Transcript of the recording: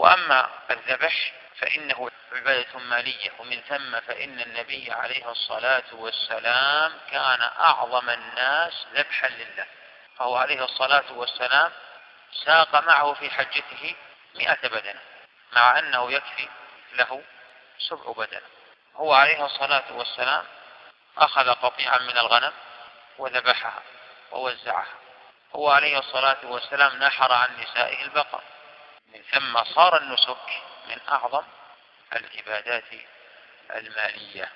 وأما الذبح فإنه عبادة مالية ومن ثم فإن النبي عليه الصلاة والسلام كان أعظم الناس ذبحا لله. فهو عليه الصلاة والسلام ساق معه في حجته مئة بدنة مع أنه يكفي له سبع بدنة. هو عليه الصلاة والسلام أخذ قطيعا من الغنم وذبحها ووزعها. هو عليه الصلاة والسلام نحر عن نسائه البقر. ثم صار النسك من أعظم العبادات المالية.